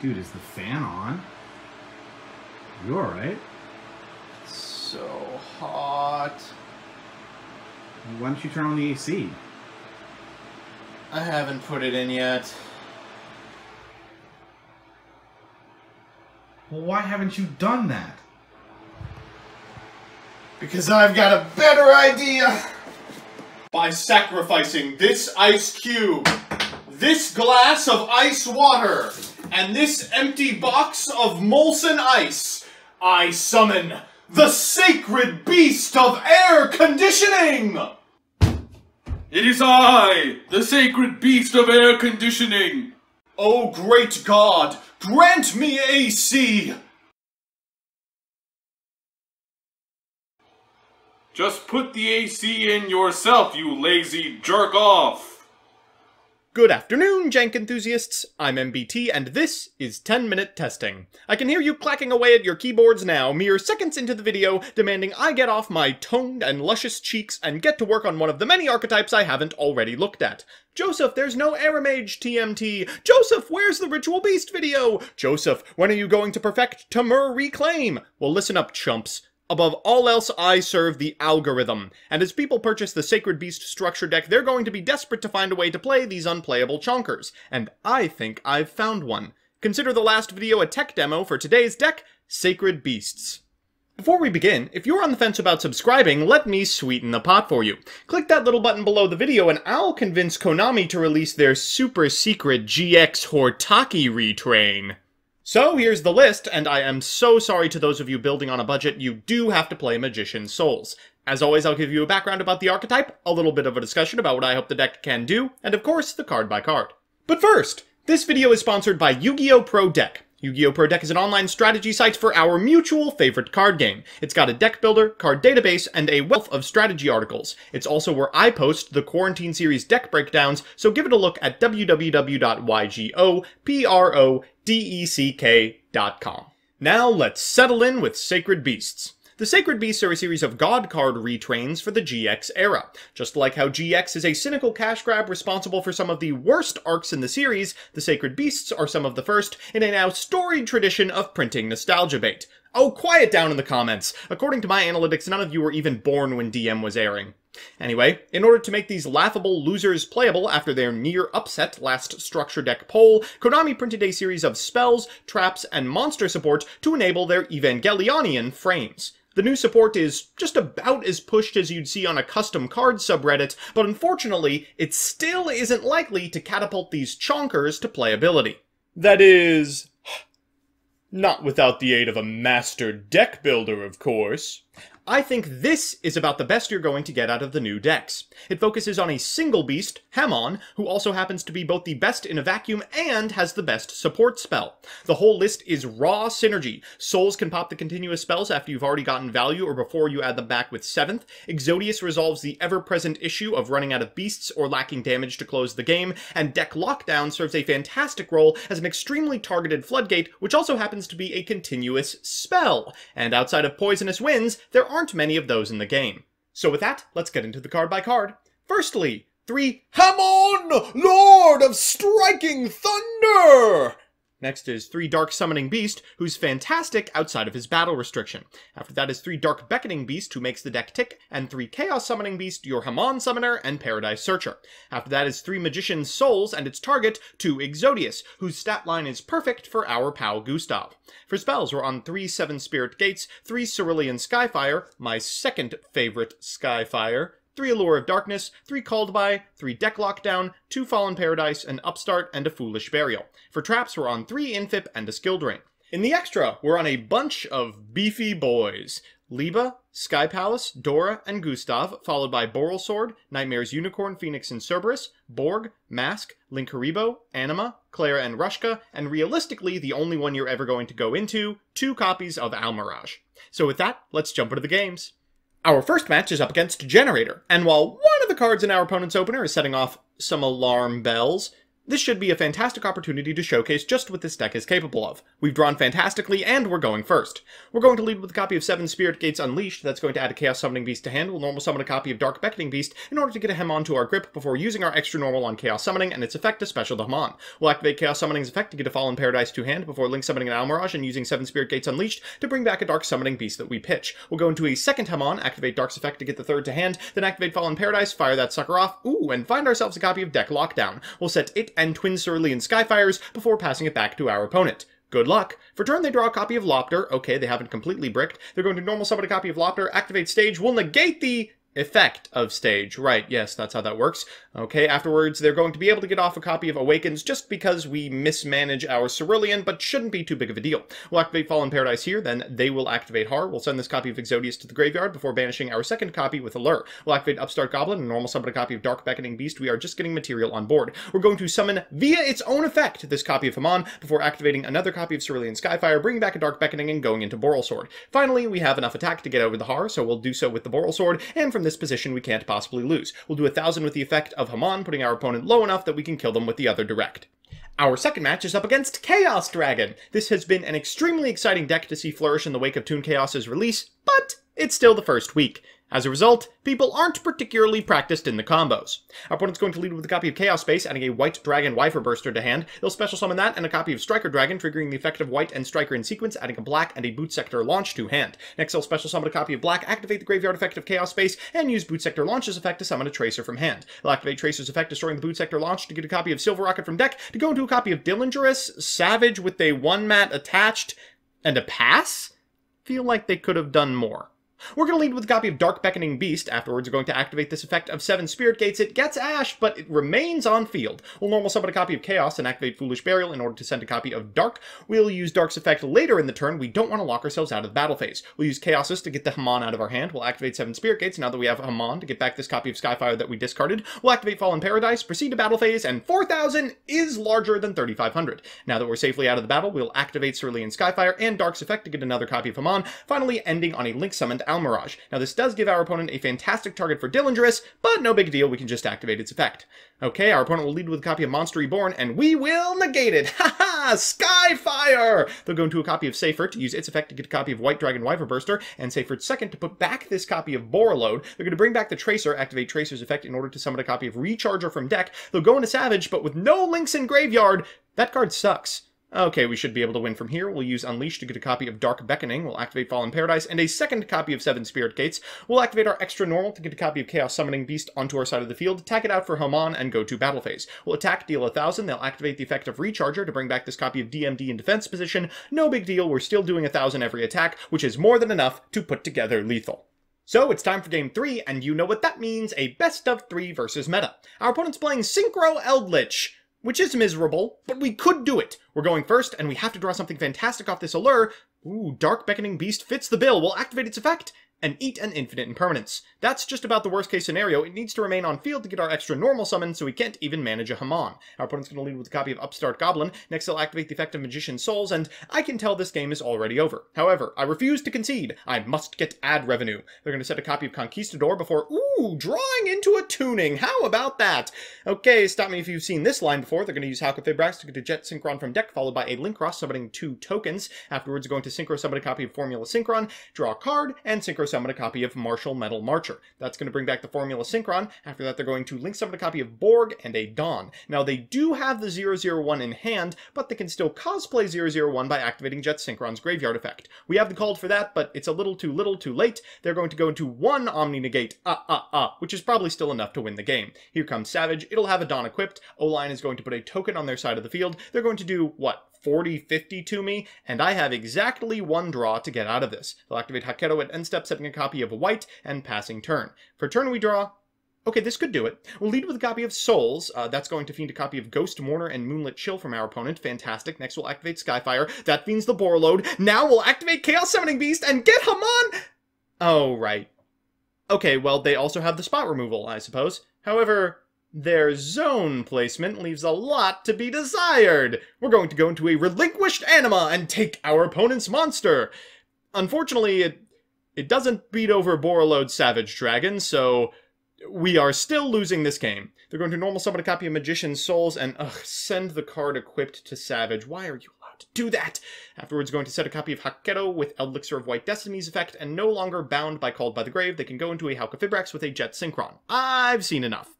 Dude, is the fan on? You alright? So hot. Why don't you turn on the AC? I haven't put it in yet. Well, why haven't you done that? Because I've got a better idea! By sacrificing this ice cube, this glass of ice water, and this empty box of Molson ice, I summon the sacred beast of air conditioning! It is I, the sacred beast of air conditioning. Oh great God, grant me AC! Just put the AC in yourself, you lazy jerk off. Good afternoon, Jank enthusiasts. I'm MBT, and this is 10 Minute Testing. I can hear you clacking away at your keyboards now, mere seconds into the video, demanding I get off my toned and luscious cheeks and get to work on one of the many archetypes I haven't already looked at. Joseph, there's no Aramage TMT. Joseph, where's the Ritual Beast video? Joseph, when are you going to perfect Tamur Reclaim? Well, listen up, chumps. Above all else, I serve the algorithm, and as people purchase the Sacred Beast structure deck, they're going to be desperate to find a way to play these unplayable chonkers, and I think I've found one. Consider the last video a tech demo for today's deck, Sacred Beasts. Before we begin, if you're on the fence about subscribing, let me sweeten the pot for you. Click that little button below the video and I'll convince Konami to release their super secret GX Hortaki retrain. So here's the list, and I am so sorry to those of you building on a budget, you do have to play Magician Souls. As always, I'll give you a background about the archetype, a little bit of a discussion about what I hope the deck can do, and of course, the card by card. But first, this video is sponsored by Yu-Gi-Oh! Pro Deck. Yu-Gi-Oh! Pro Deck is an online strategy site for our mutual favorite card game. It's got a deck builder, card database, and a wealth of strategy articles. It's also where I post the Quarantine Series deck breakdowns, so give it a look at www.ygopro deck.com. Now let's settle in with Sacred Beasts. The Sacred Beasts are a series of God card retrains for the GX era. Just like how GX is a cynical cash grab responsible for some of the worst arcs in the series, the Sacred Beasts are some of the first in a now storied tradition of printing nostalgia bait. Oh, quiet down in the comments! According to my analytics, none of you were even born when DM was airing. Anyway, in order to make these laughable losers playable after their near upset last structure deck poll, Konami printed a series of spells, traps, and monster support to enable their Evangelionian frames. The new support is just about as pushed as you'd see on a custom card subreddit, but unfortunately, it still isn't likely to catapult these chonkers to playability. That is... not without the aid of a master deck builder, of course. I think this is about the best you're going to get out of the new decks. It focuses on a single beast, Hamon, who also happens to be both the best in a vacuum and has the best support spell. The whole list is raw synergy. Souls can pop the continuous spells after you've already gotten value or before you add them back with 7th. Exodius resolves the ever-present issue of running out of beasts or lacking damage to close the game, and Deck Lockdown serves a fantastic role as an extremely targeted floodgate, which also happens to be a continuous spell. And outside of Poisonous Winds, there aren't many of those in the game. So with that, let's get into the card by card. Firstly, three Hamon, Lord of Striking Thunder! Next is 3 Dark Summoning Beast, who's fantastic outside of his battle restriction. After that is 3 Dark Beckoning Beast, who makes the deck tick, and 3 Chaos Summoning Beast, your Hamon Summoner, and Paradise Searcher. After that is 3 Magician Souls, and its target, 2 Exodius, whose stat line is perfect for our pal Gustav. For spells, we're on 3 Seven Spirit Gates, 3 Cerulean Skyfire, my second favorite Skyfire, 3 Allure of Darkness, 3 Called By, 3 Deck Lockdown, 2 Fallen Paradise, an Upstart, and a Foolish Burial. For traps, we're on 3 Infip and a Skill Drain. In the extra, we're on a bunch of beefy boys. Liba, Sky Palace, Dora, and Gustav, followed by Boral Sword, Knightmares Unicorn, Phoenix, and Cerberus, Borg, Mask, Linkuriboh, Anima, Clara, and Rushka, and realistically, the only one you're ever going to go into, two copies of Almiraj. So with that, let's jump into the games. Our first match is up against Generaider, and while one of the cards in our opponent's opener is setting off some alarm bells, This should be a fantastic opportunity to showcase just what this deck is capable of. We've drawn fantastically, and we're going first. We're going to lead with a copy of 7 Spirit Gates Unleashed, that's going to add a Chaos Summoning Beast to hand. We'll normal summon a copy of Dark Beckoning Beast in order to get a Hamon to our grip before using our extra normal on Chaos Summoning and its effect to special the Hamon. We'll activate Chaos Summoning's effect to get a Fallen Paradise to hand before Link summoning an Almiraj and using 7 Spirit Gates Unleashed to bring back a Dark Summoning Beast that we pitch. We'll go into a second Hamon, activate Dark's effect to get the third to hand, then activate Fallen Paradise, fire that sucker off, ooh, and find ourselves a copy of Deck Lockdown. We'll set it and Twin Cerulean Skyfires before passing it back to our opponent. Good luck. For turn, they draw a copy of Loptr. Okay, they haven't completely bricked. They're going to normal summon a copy of Loptr, activate stage, will negate the effect of stage. Right, yes, that's how that works. Okay, afterwards, they're going to be able to get off a copy of Awakens just because we mismanage our Cerulean, but shouldn't be too big of a deal. We'll activate Fallen Paradise here, then they will activate Harr. We'll send this copy of Exodius to the graveyard before banishing our second copy with Allure. We'll activate Upstart Goblin and normal summon a copy of Dark Beckoning Beast. We are just getting material on board. We're going to summon via its own effect this copy of Hamon before activating another copy of Cerulean Skyfire, bringing back a Dark Beckoning and going into Borrelsword. Finally, we have enough attack to get over the Harr, so we'll do so with the Borrelsword, and from this position we can't possibly lose. We'll do a thousand with the effect of Hamon, putting our opponent low enough that we can kill them with the other direct. Our second match is up against Chaos Dragon. This has been an extremely exciting deck to see flourish in the wake of Toon Chaos's release, but it's still the first week. As a result, people aren't particularly practiced in the combos. Our opponent's going to lead with a copy of Chaos Space, adding a White Dragon Wyverburster to hand. They'll special summon that and a copy of Striker Dragon, triggering the effect of White and Striker in sequence, adding a Black and a Boot Sector Launch to hand. Next, they'll special summon a copy of Black, activate the Graveyard effect of Chaos Space, and use Boot Sector Launch's effect to summon a Tracer from hand. They'll activate Tracer's effect, destroying the Boot Sector Launch to get a copy of Silver Rocket from deck, to go into a copy of Dillingerous, Savage with a 1-mat attached, and a pass? Feel like they could have done more. We're going to lead with a copy of Dark Beckoning Beast. Afterwards, we're going to activate this effect of 7 Spirit Gates. It gets Ash, but it remains on field. We'll normal summon a copy of Chaos and activate Foolish Burial in order to send a copy of Dark. We'll use Dark's effect later in the turn. We don't want to lock ourselves out of the battle phase. We'll use Chaosis to get the Hamon out of our hand. We'll activate 7 Spirit Gates now that we have Hamon to get back this copy of Skyfire that we discarded. We'll activate Fallen Paradise, proceed to battle phase, and 4,000 is larger than 3,500. Now that we're safely out of the battle, we'll activate Cerulean Skyfire and Dark's effect to get another copy of Hamon, finally ending on a Link summoned Almiraj. Now this does give our opponent a fantastic target for Dillingerous, but no big deal, we can just activate its effect. Okay, our opponent will lead with a copy of Monster Reborn, and we will negate it! Ha ha! Skyfire! They'll go into a copy of Safer to use its effect to get a copy of White Dragon Wyverburster, and Safer's second to put back this copy of Borreload. They're going to bring back the Tracer, activate Tracer's effect in order to summon a copy of Recharger from deck. They'll go into Savage, but with no links in Graveyard, that card sucks. Okay, we should be able to win from here. We'll use Unleash to get a copy of Dark Beckoning. We'll activate Fallen Paradise, and a second copy of Seven Spirit Gates. We'll activate our Extra Normal to get a copy of Chaos Summoning Beast onto our side of the field, attack it out for Hamon, and go to Battle Phase. We'll attack, deal a 1,000. They'll activate the effect of Recharger to bring back this copy of DMD in defense position. No big deal, we're still doing a 1,000 every attack, which is more than enough to put together lethal. So it's time for game 3, and you know what that means, a best of 3 versus meta. Our opponent's playing Synchro Eldlich which is miserable, but we could do it. We're going first, and we have to draw something fantastic off this allure. Ooh, Dark Beckoning Beast fits the bill. We'll activate its effect and eat an infinite impermanence. That's just about the worst case scenario. It needs to remain on field to get our extra normal summon, so we can't even manage a Hamon. Our opponent's going to lead with a copy of Upstart Goblin. Next, they'll activate the effect of Magician Souls, and I can tell this game is already over. However, I refuse to concede. I must get ad revenue. They're going to set a copy of Conquistador before, ooh, drawing into a tuning. How about that? Okay, stop me if you've seen this line before. They're going to use Halqifibrax to get a Jet Synchron from deck, followed by a Linkross summoning two tokens. Afterwards, going to Synchro summon a copy of Formula Synchron, draw a card, and Synchro summon a copy of Martial Metal Marcher. That's going to bring back the Formula Synchron. After that, they're going to link summon a copy of Borg and a Dawn. Now, they do have the 001 in hand, but they can still cosplay 001 by activating Jet Synchron's Graveyard effect. We have the called for that, but it's a little too little too late. They're going to go into one Omni Negate, ah, ah, ah, which is probably still enough to win the game. Here comes Savage. It'll have a Dawn equipped. O-Line is going to put a token on their side of the field. They're going to do, what, 40, 50 to me, and I have exactly one draw to get out of this. They'll activate Hakero at end step, setting a copy of White, and passing turn. For turn we draw Okay, this could do it. We'll lead with a copy of Souls. Uh, that's going to fiend a copy of Ghost Mourner and Moonlit Chill from our opponent. Fantastic. Next, we'll activate Skyfire. That fiends the Borreload. Now we'll activate Chaos Summoning Beast and get Hamon! Oh, right. Okay, well, they also have the spot removal, I suppose. However, their zone placement leaves a lot to be desired. We're going to go into a relinquished anima and take our opponent's monster. Unfortunately, it, it doesn't beat over Borreload Savage Dragon, so we are still losing this game. They're going to normal summon a copy of Magician's Souls and ugh, send the card equipped to Savage. Why are you allowed to do that? Afterwards, going to set a copy of Haketo with Elixir of White Destiny's effect, and no longer bound by Called by the Grave, they can go into a Halqifibrax with a Jet Synchron. I've seen enough.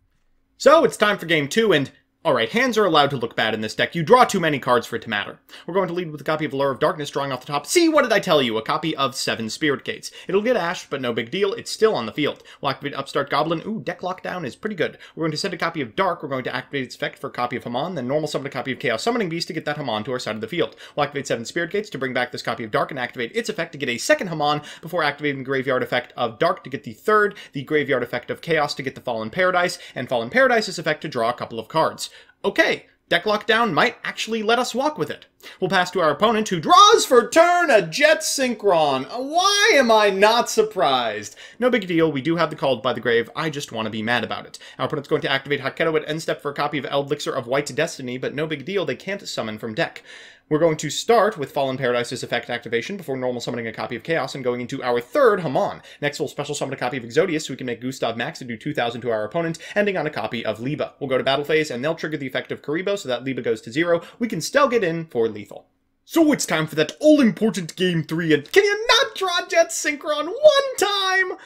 So it's time for game two, and Alright, hands are allowed to look bad in this deck. You draw too many cards for it to matter. We're going to lead with a copy of Lure of Darkness, drawing off the top. See, what did I tell you? A copy of Seven Spirit Gates. It'll get ashed, but no big deal. It's still on the field. We'll activate Upstart Goblin. Ooh, deck lockdown is pretty good. We're going to send a copy of Dark. We're going to activate its effect for a copy of Hamon, then normal summon a copy of Chaos Summoning Beast to get that Hamon to our side of the field. We'll activate Seven Spirit Gates to bring back this copy of Dark and activate its effect to get a second Hamon before activating the Graveyard effect of Dark to get the third, the Graveyard effect of Chaos to get the Fallen Paradise, and Fallen Paradise's effect to draw a couple of cards. Okay, Deck Lockdown might actually let us walk with it. We'll pass to our opponent who draws for turn a Jet Synchron. Why am I not surprised? No big deal, we do have the Called by the Grave, I just want to be mad about it. Our opponent's going to activate Haketo at end step for a copy of Elixir of White Destiny, but no big deal, they can't summon from deck. We're going to start with Fallen Paradise's effect activation before normal summoning a copy of Chaos and going into our third Hamon. Next, we'll special summon a copy of Exodius so we can make Gustav Max and do 2,000 to our opponent, ending on a copy of Liba. We'll go to battle phase and they'll trigger the effect of Kuriboh so that Liba goes to zero. We can still get in for lethal. So it's time for that all-important game three, and can you not draw Jet Synchron one time?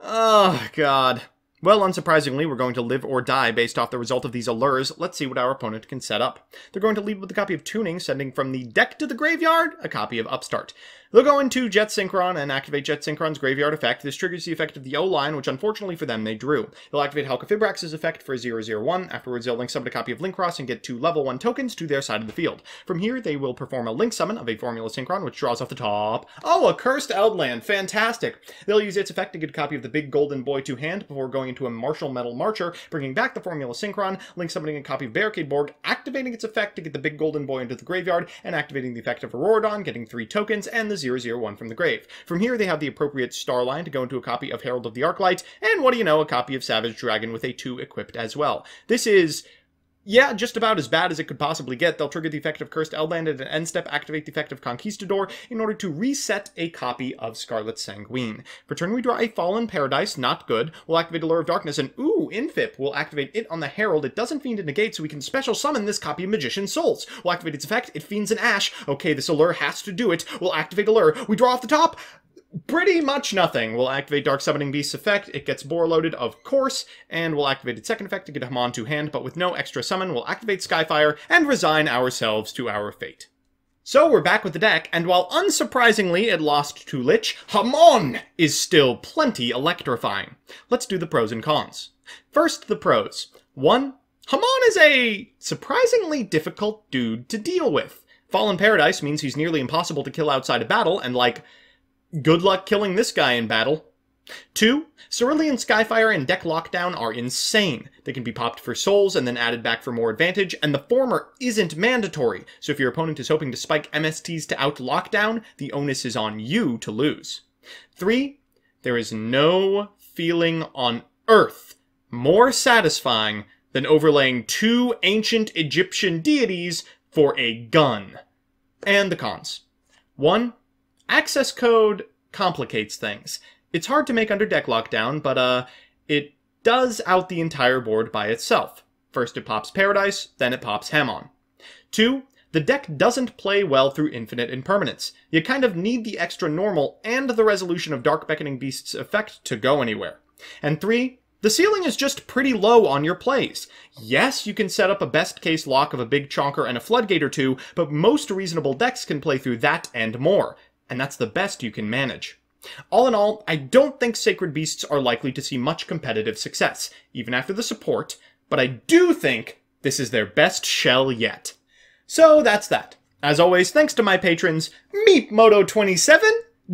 Oh, God. Well, unsurprisingly, we're going to live or die based off the result of these allures. Let's see what our opponent can set up. They're going to lead with a copy of Tuning, sending from the deck to the graveyard a copy of Upstart. They'll go into Jet Synchron and activate Jet Synchron's Graveyard effect. This triggers the effect of the O-line, which unfortunately for them they drew. They'll activate Halqifibrax's effect for 001. Afterwards, they'll link summon a copy of Linkross and get two level 1 tokens to their side of the field. From here, they will perform a Link summon of a Formula Synchron, which draws off the top. Oh, a Cursed Eldland. Fantastic. They'll use its effect to get a copy of the Big Golden Boy to hand before going into a Martial Metal Marcher, bringing back the Formula Synchron, Link summoning a copy of Barricade Borg, activating its effect to get the Big Golden Boy into the graveyard, and activating the effect of Auroradon, getting three tokens, and the 001 from the grave. From here, they have the appropriate star line to go into a copy of Herald of the Arclight, and what do you know, a copy of Savage Dragon with a 2 equipped as well. This is yeah, just about as bad as it could possibly get. They'll trigger the effect of Cursed Eldland at an end step, activate the effect of Conquistador in order to reset a copy of Scarlet Sanguine. For turn, we draw a Fallen Paradise, not good. We'll activate Allure of Darkness, and ooh, Infip. We'll activate it on the Herald. It doesn't fiend a negate, so we can special summon this copy of Magician's Souls. We'll activate its effect. It fiends an Ash. Okay, this Allure has to do it. We'll activate Allure. We draw off the top pretty much nothing. We'll activate Dark Summoning Beast's effect. It gets Boar loaded, of course, and we'll activate its second effect to get Hamon to hand, but with no extra summon, we'll activate Skyfire and resign ourselves to our fate. So we're back with the deck, and while unsurprisingly it lost to Lich, Hamon is still plenty electrifying. Let's do the pros and cons. First, the pros. One, Hamon is a surprisingly difficult dude to deal with. Fallen Paradise means he's nearly impossible to kill outside of battle, and like, Good luck killing this guy in battle. 2. Cerulean Skyfire and Deck Lockdown are insane. They can be popped for souls and then added back for more advantage, and the former isn't mandatory, so if your opponent is hoping to spike MSTs to out Lockdown, the onus is on you to lose. 3. There is no feeling on Earth more satisfying than overlaying two ancient Egyptian deities for a gun. And the cons. 1. Access code complicates things. It's hard to make under deck lockdown, but uh, it does out the entire board by itself. First it pops Paradise, then it pops Hamon. Two, the deck doesn't play well through Infinite Impermanence. You kind of need the extra normal and the resolution of Dark Beckoning Beast's effect to go anywhere. And three, the ceiling is just pretty low on your plays. Yes, you can set up a best case lock of a big chonker and a floodgate or two, but most reasonable decks can play through that and more and that's the best you can manage. All in all, I don't think Sacred Beasts are likely to see much competitive success, even after the support, but I do think this is their best shell yet. So that's that. As always, thanks to my patrons, MeepMoto27,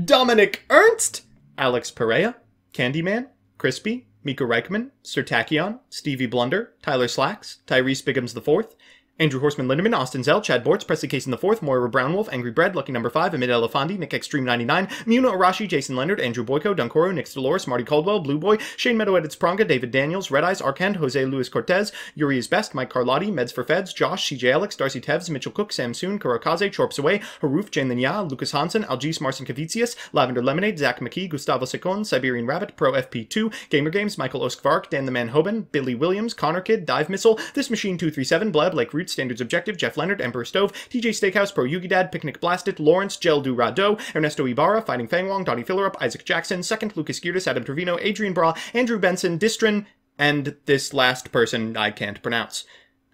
Dominic Ernst, Alex Perea, Candyman, Crispy, Mika Reichman, Sir Tachyon, Stevie Blunder, Tyler Slacks, Tyrese Biggums IV, Andrew Horseman Linderman, Austin Zell, Chad Bortz, Presley Case in the Fourth, Moira Brownwolf, Angry Bread, Lucky Number 5, Amid Elefandi, Nick Extreme 99, Muna Arashi, Jason Leonard, Andrew Boyko, Dunkoro, Nick Dolores, Marty Caldwell, Blue Boy, Shane Meadow Edits Pronga, David Daniels, Red Eyes, Arkand, Jose Luis Cortez, Yuri is Best, Mike Carlotti, Meds for Feds, Josh, CJ Alex, Darcy Tevs, Mitchell Cook, Sam Soon, Kurakaze, Chorps Away, Haruf, Jane Linya, Lucas Hansen, Algis Marcin Kavicius, Lavender Lemonade, Zach McKee, Gustavo Secon, Siberian Rabbit, Pro FP2, Gamer Games, Michael Oskvark, Dan the Man Hoban, Billy Williams, Connor Kid, Dive Missile, This Machine 237, Blab, Lake Root, Standards Objective, Jeff Leonard, Emperor Stove, TJ Steakhouse, Pro Yugi Dad, Picnic Blasted, Lawrence, Gel Du Rado, Ernesto Ibarra, Fighting Fang Wong, Donnie Fillerup, Isaac Jackson, Second, Lucas Geartis, Adam Trevino, Adrian Bra, Andrew Benson, Distrin, and this last person I can't pronounce.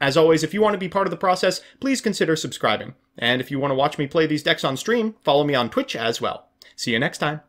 As always, if you want to be part of the process, please consider subscribing. And if you want to watch me play these decks on stream, follow me on Twitch as well. See you next time.